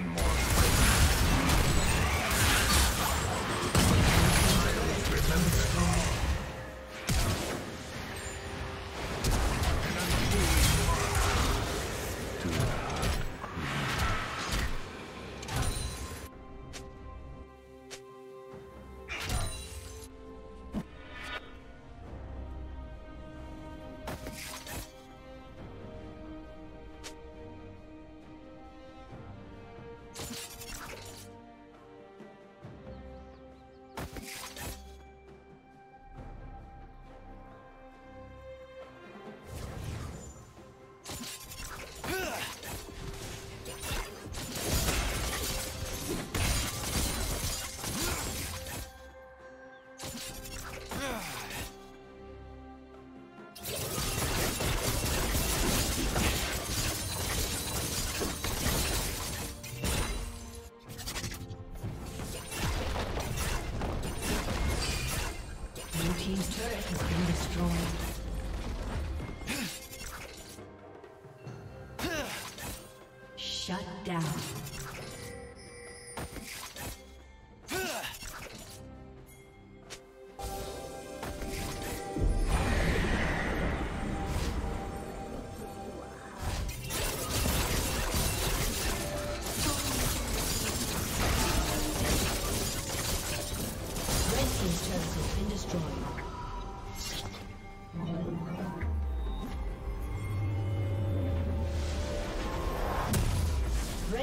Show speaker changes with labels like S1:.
S1: one more.